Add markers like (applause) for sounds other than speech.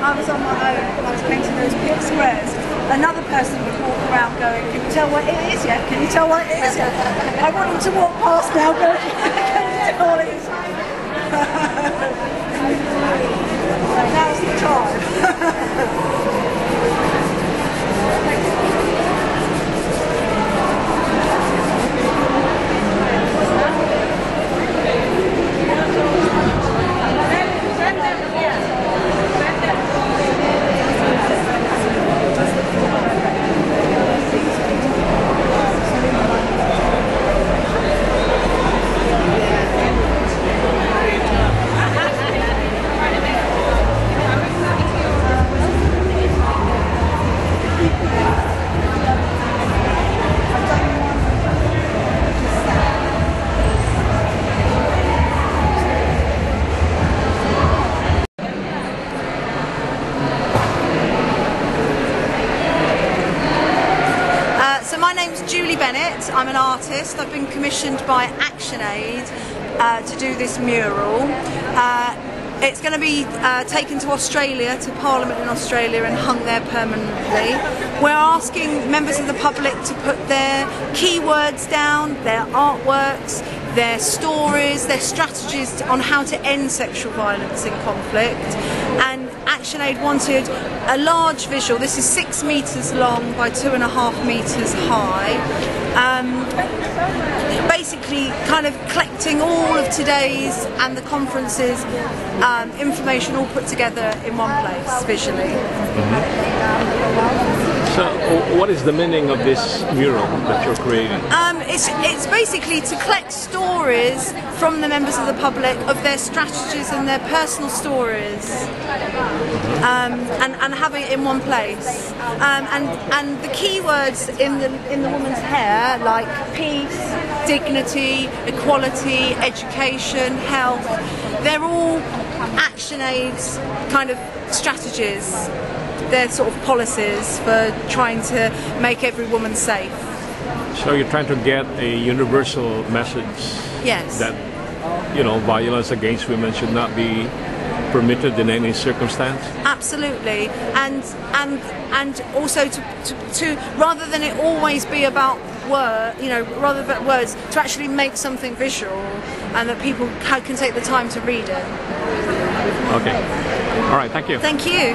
I was on my own when I was painting those big squares. Another person would walk around going, can you tell what it is yet? Can you tell what it is yet? I want him to walk past now (laughs) going, can you tell what it is? (laughs) Julie Bennett. I'm an artist. I've been commissioned by ActionAid uh, to do this mural. Uh, it's going to be uh, taken to Australia, to Parliament in Australia, and hung there permanently. We're asking members of the public to put their keywords down, their artworks, their stories, their strategies on how to end sexual violence in conflict. And ActionAid wanted a large visual. This is six metres long by two and a half metres high. Um, basically, kind of collecting all of today's and the conference's um, information all put together in one place visually. So, what is the meaning of this mural that you're creating? Um, it's, it's basically to collect stories from the members of the public of their strategies and their personal stories um, and, and having it in one place. Um, and, and the keywords in the, in the woman's hair, like peace, dignity, equality, education, health, they're all ActionAid's kind of strategies. They're sort of policies for trying to make every woman safe. So, you're trying to get a universal message Yes. that, you know, violence against women should not be permitted in any circumstance? Absolutely, and and and also to, to, to rather than it always be about word, you know, rather than words, to actually make something visual, and that people ca- can take the time to read it. Okay. All right, thank you. Thank you.